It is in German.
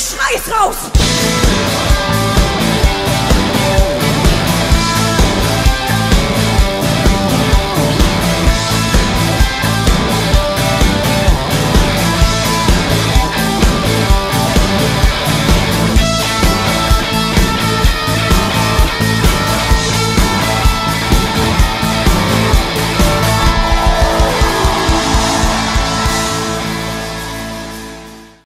Ich schmeiß raus!